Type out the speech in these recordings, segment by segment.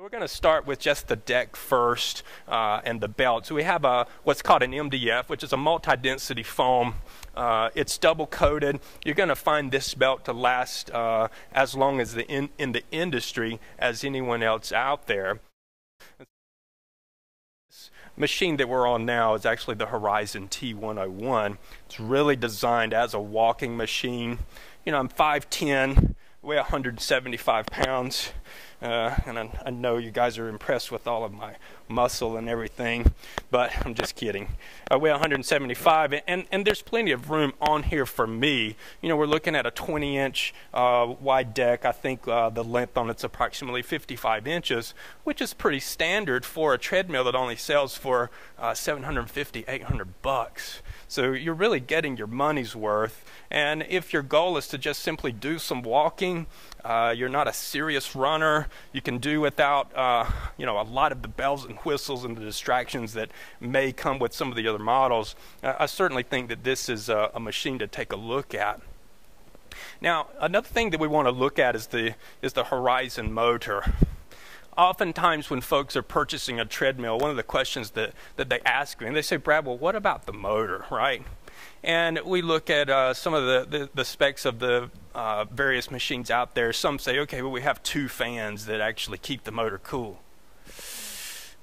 We're going to start with just the deck first uh, and the belt. So we have a what's called an MDF, which is a multi-density foam. Uh, it's double coated. You're going to find this belt to last uh, as long as the in, in the industry as anyone else out there. This machine that we're on now is actually the Horizon T101. It's really designed as a walking machine. You know, I'm 5'10", weigh 175 pounds. Uh, and I, I, know you guys are impressed with all of my muscle and everything, but I'm just kidding. I weigh 175, and, and there's plenty of room on here for me. You know, we're looking at a 20 inch uh, wide deck. I think uh, the length on it's approximately 55 inches, which is pretty standard for a treadmill that only sells for uh, 750, 800 bucks. So you're really getting your money's worth. And if your goal is to just simply do some walking, uh, you're not a serious runner, you can do without, uh, you know, a lot of the bells and whistles and the distractions that may come with some of the other models. I certainly think that this is a, a machine to take a look at. Now, another thing that we want to look at is the is the Horizon motor oftentimes when folks are purchasing a treadmill, one of the questions that, that they ask me, and they say, Brad, well, what about the motor, right? And we look at uh, some of the, the, the, specs of the uh, various machines out there. Some say, okay, well, we have two fans that actually keep the motor cool.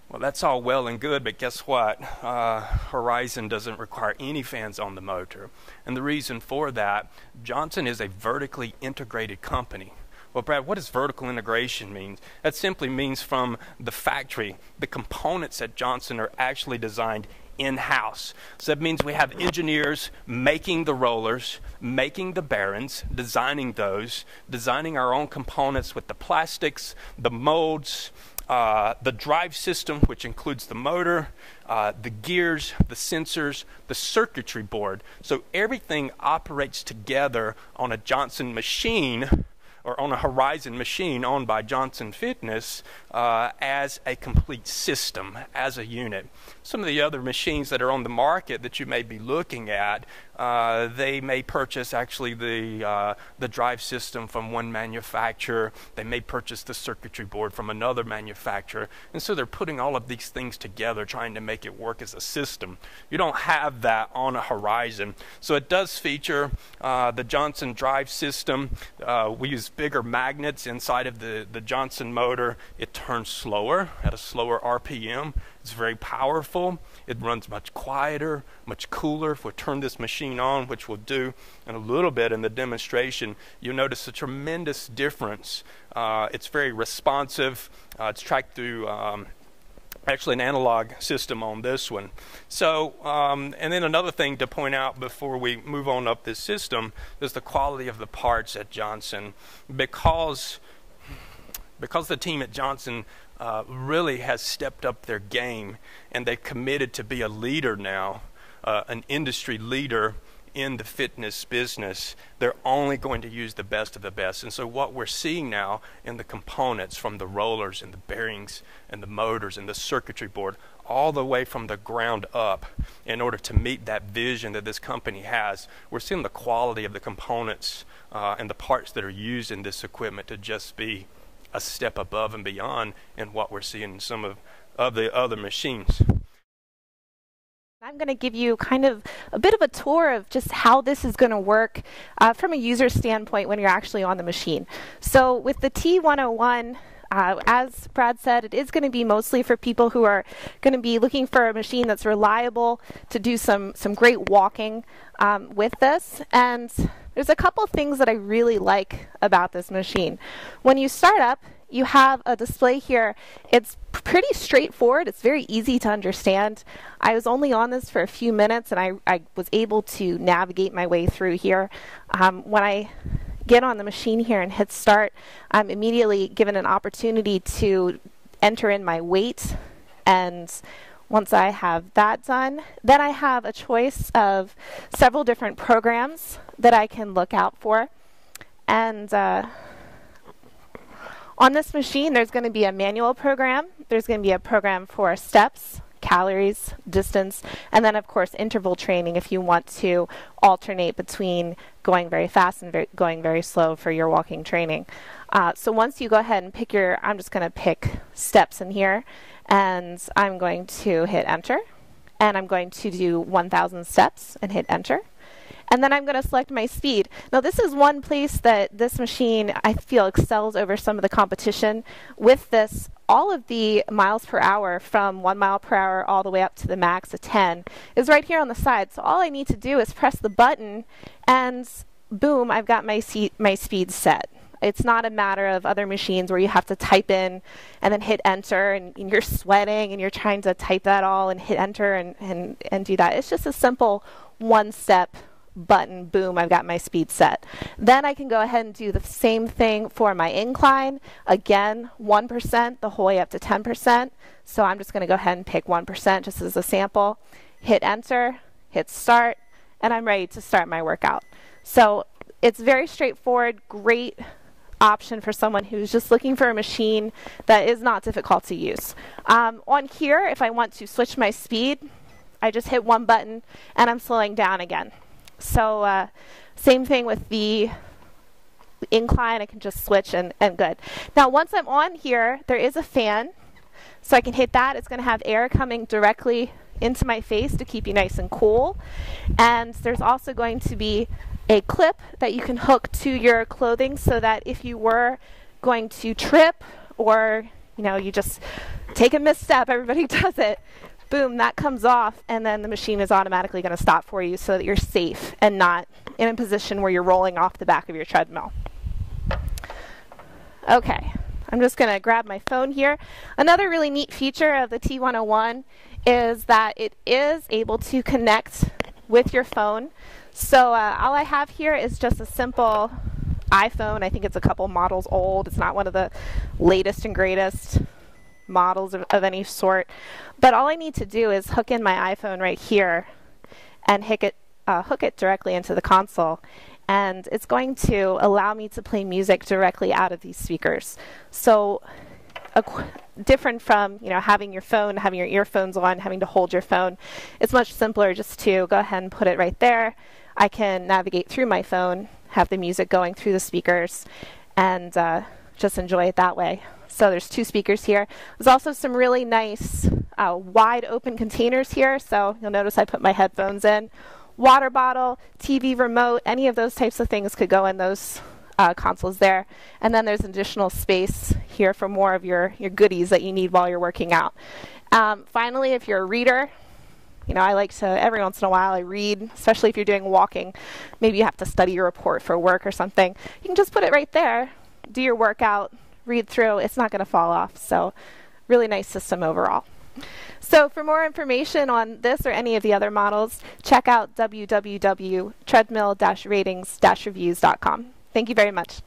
Well, that's all well and good, but guess what? Uh, Horizon doesn't require any fans on the motor. And the reason for that, Johnson is a vertically integrated company. Well, Brad, what does vertical integration mean? That simply means from the factory, the components at Johnson are actually designed in-house. So that means we have engineers making the rollers, making the bearings, designing those, designing our own components with the plastics, the molds, uh, the drive system, which includes the motor, uh, the gears, the sensors, the circuitry board. So everything operates together on a Johnson machine or on a Horizon machine owned by Johnson Fitness uh, as a complete system, as a unit. Some of the other machines that are on the market that you may be looking at, uh, they may purchase actually the, uh, the drive system from one manufacturer. They may purchase the circuitry board from another manufacturer. And so they're putting all of these things together, trying to make it work as a system. You don't have that on a Horizon. So it does feature uh, the Johnson drive system. Uh, we use bigger magnets inside of the, the Johnson motor. It turns slower at a slower RPM. It's very powerful. It runs much quieter, much cooler. If we turn this machine on, which we'll do in a little bit in the demonstration, you'll notice a tremendous difference. Uh, it's very responsive. Uh, it's tracked through um, actually an analog system on this one. So, um, and then another thing to point out before we move on up this system is the quality of the parts at Johnson. Because, because the team at Johnson uh, really has stepped up their game and they've committed to be a leader now, uh, an industry leader in the fitness business, they're only going to use the best of the best. And so, what we're seeing now in the components from the rollers and the bearings and the motors and the circuitry board, all the way from the ground up, in order to meet that vision that this company has, we're seeing the quality of the components uh, and the parts that are used in this equipment to just be a step above and beyond in what we're seeing in some of, of the other machines. I'm going to give you kind of a bit of a tour of just how this is going to work uh, from a user standpoint when you're actually on the machine. So with the T101, uh, as Brad said, it is going to be mostly for people who are going to be looking for a machine that's reliable to do some, some great walking um, with this. And there's a couple things that I really like about this machine. When you start up, you have a display here. It's pretty straightforward. It's very easy to understand. I was only on this for a few minutes and I, I was able to navigate my way through here. Um, when I get on the machine here and hit start, I'm immediately given an opportunity to enter in my weight. And once I have that done, then I have a choice of several different programs that I can look out for. And uh, on this machine, there's going to be a manual program. There's going to be a program for steps, calories, distance, and then, of course, interval training if you want to alternate between going very fast and very, going very slow for your walking training. Uh, so once you go ahead and pick your, I'm just going to pick steps in here, and I'm going to hit enter, and I'm going to do 1,000 steps and hit enter. And then I'm going to select my speed. Now this is one place that this machine I feel excels over some of the competition. With this, all of the miles per hour from 1 mile per hour all the way up to the max of 10 is right here on the side. So all I need to do is press the button and boom, I've got my, my speed set. It's not a matter of other machines where you have to type in and then hit enter and, and, you're sweating and you're trying to type that all and hit enter and, and, and do that. It's just a simple one step button, boom, I've got my speed set. Then I can go ahead and do the same thing for my incline. Again, 1% the whole way up to 10%. So I'm just going to go ahead and pick 1% just as a sample. Hit enter, hit start, and I'm ready to start my workout. So it's very straightforward, great option for someone who's just looking for a machine that is not difficult to use. Um, on here, if I want to switch my speed, I just hit one button and I'm slowing down again. So uh, same thing with the incline, I can just switch and, and good. Now once I'm on here, there is a fan. So I can hit that. It's going to have air coming directly into my face to keep you nice and cool. And there's also going to be a clip that you can hook to your clothing so that if you were going to trip or you know you just take a misstep everybody does it boom, that comes off, and then the machine is automatically going to stop for you so that you're safe and not in a position where you're rolling off the back of your treadmill. Okay, I'm just going to grab my phone here. Another really neat feature of the T101 is that it is able to connect with your phone. So uh, all I have here is just a simple iPhone. I think it's a couple models old. It's not one of the latest and greatest models of, of any sort. But all I need to do is hook in my iPhone right here and hook it, uh, hook it directly into the console. And it's going to allow me to play music directly out of these speakers. So different from you know having your phone, having your earphones on, having to hold your phone. It's much simpler just to go ahead and put it right there. I can navigate through my phone, have the music going through the speakers, and uh, just enjoy it that way. So there's two speakers here. There's also some really nice uh, wide open containers here. So you'll notice I put my headphones in. Water bottle, TV remote, any of those types of things could go in those uh, consoles there. And then there's additional space here for more of your, your goodies that you need while you're working out. Um, finally, if you're a reader, you know, I like to, every once in a while, I read, especially if you're doing walking. Maybe you have to study your report for work or something. You can just put it right there, do your workout, read through, it's not going to fall off. So, really nice system overall. So, for more information on this or any of the other models, check out www.treadmill-ratings-reviews.com. Thank you very much.